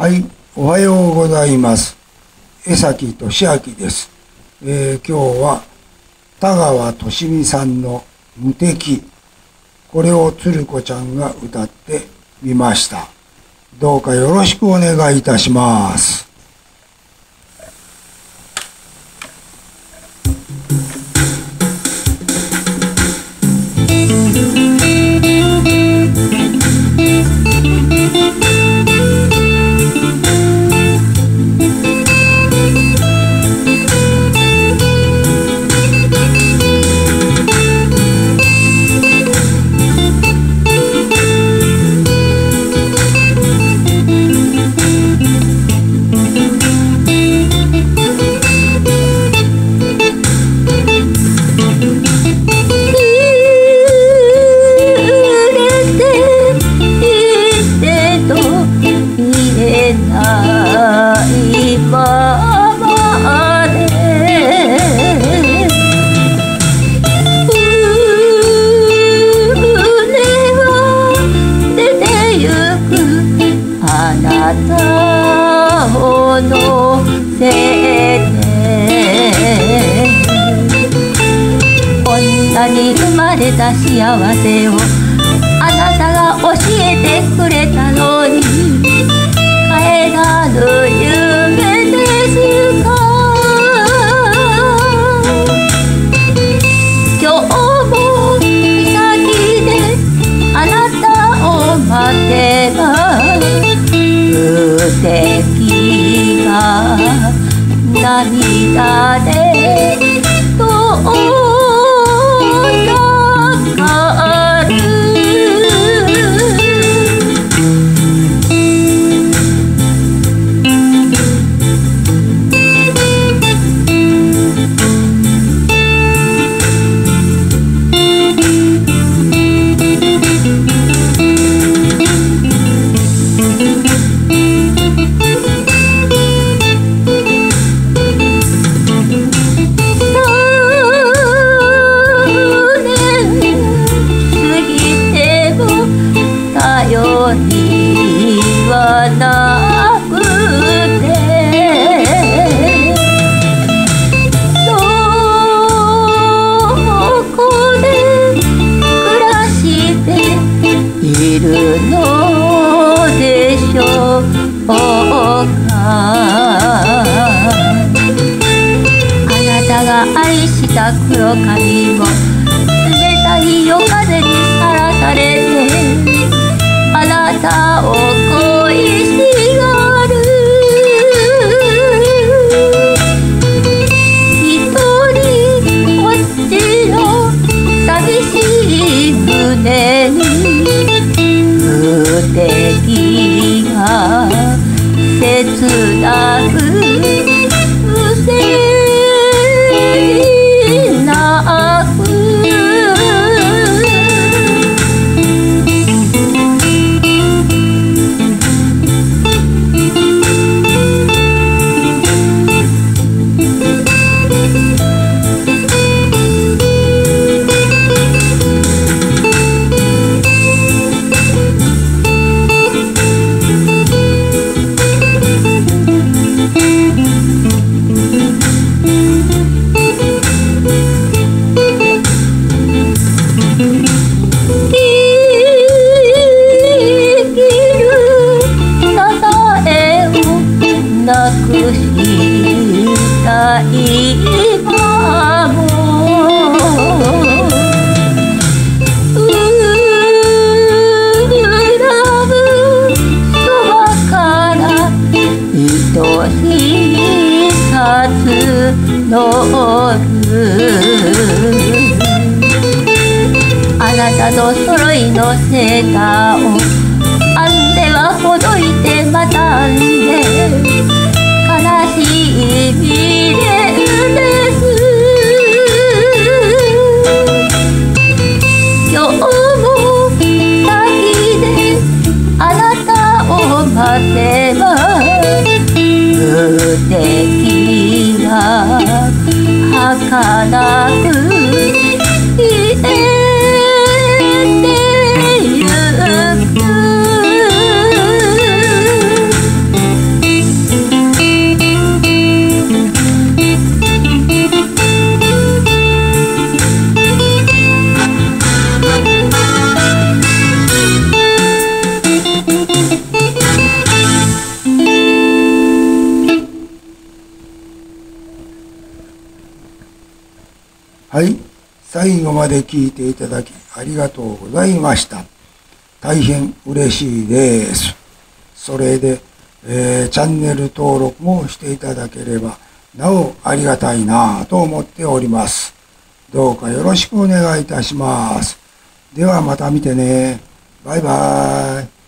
はい、おはようございます。江崎俊明です。えー今日は田川俊美さんの無敵。これを鶴子ちゃんが歌ってみました。どうかよろしくお願いいたします。あなたを乗せて女に生まれた幸せをあなたが教えてくれたのに。帰らぬ夢涙で遠ざかでしょう。かあなたが愛した黒髪も切なく不正した今も恨むそばから愛しさ募るあなたの揃いのセーターを編んではほどいてまた編んで無敵が儚はい最後まで聞いていただきありがとうございました。大変嬉しいです。それで、えーチャンネル登録もしていただければ、なおありがたいなぁと思っております。どうかよろしくお願いいたします。ではまた見てね。バイバーイ。